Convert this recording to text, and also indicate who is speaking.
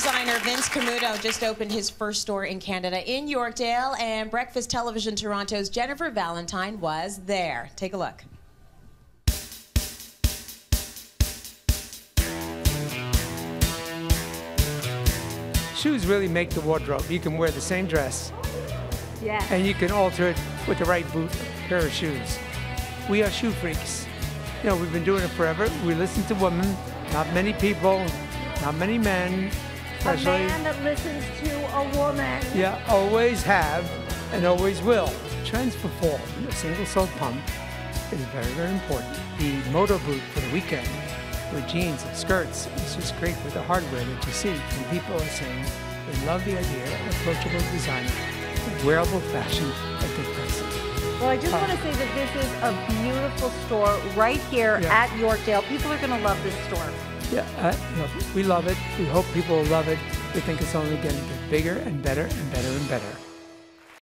Speaker 1: designer Vince Camuto just opened his first store in Canada in Yorkdale, and Breakfast Television Toronto's Jennifer Valentyne was there. Take a look.
Speaker 2: Shoes really make the wardrobe. You can wear the same dress,
Speaker 3: Yeah.
Speaker 2: and you can alter it with the right boot, pair of shoes. We are shoe freaks. You know, we've been doing it forever. We listen to women, not many people, not many men,
Speaker 3: A man that listens to a woman.
Speaker 2: Yeah, always have and always will. Fall. A single sole pump is very, very important. The moto boot for the weekend with jeans and skirts is just great with the hardware that you see. And people are saying they love the idea of approachable designer, wearable fashion at good prices.
Speaker 3: Well, I just uh, want to say that this is a beautiful store right here
Speaker 2: Yeah.
Speaker 3: at Yorkdale. People are going to love this store.
Speaker 2: Yeah, uh, you know, we love it. We hope people will love it. We think it's only going to get bigger and better and better and better.